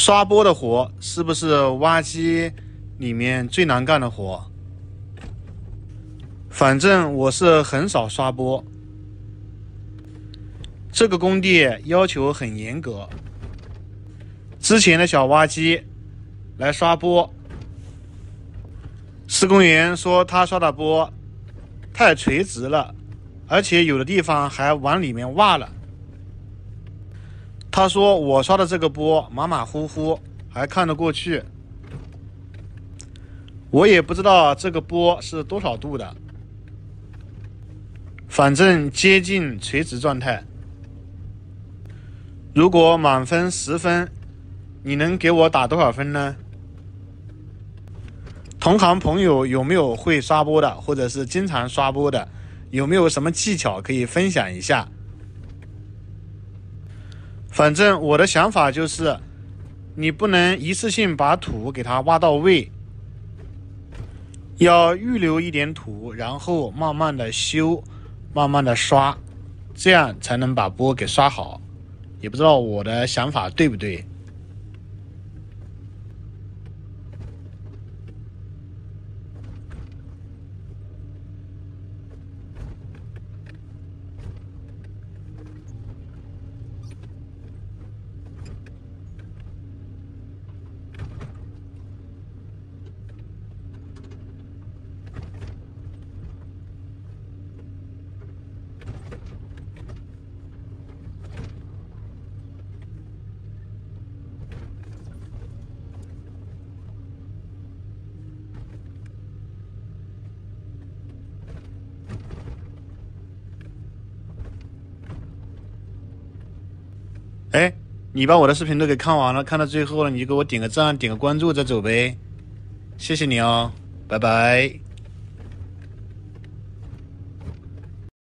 刷波的活是不是挖机里面最难干的活？反正我是很少刷波。这个工地要求很严格。之前的小挖机来刷波，施工员说他刷的波太垂直了，而且有的地方还往里面挖了。他说我刷的这个波马马虎虎，还看得过去。我也不知道这个波是多少度的，反正接近垂直状态。如果满分十分，你能给我打多少分呢？同行朋友有没有会刷波的，或者是经常刷波的？有没有什么技巧可以分享一下？反正我的想法就是，你不能一次性把土给它挖到位，要预留一点土，然后慢慢的修，慢慢的刷，这样才能把波给刷好。也不知道我的想法对不对。哎，你把我的视频都给看完了，看到最后了，你就给我点个赞，点个关注再走呗，谢谢你哦，拜拜。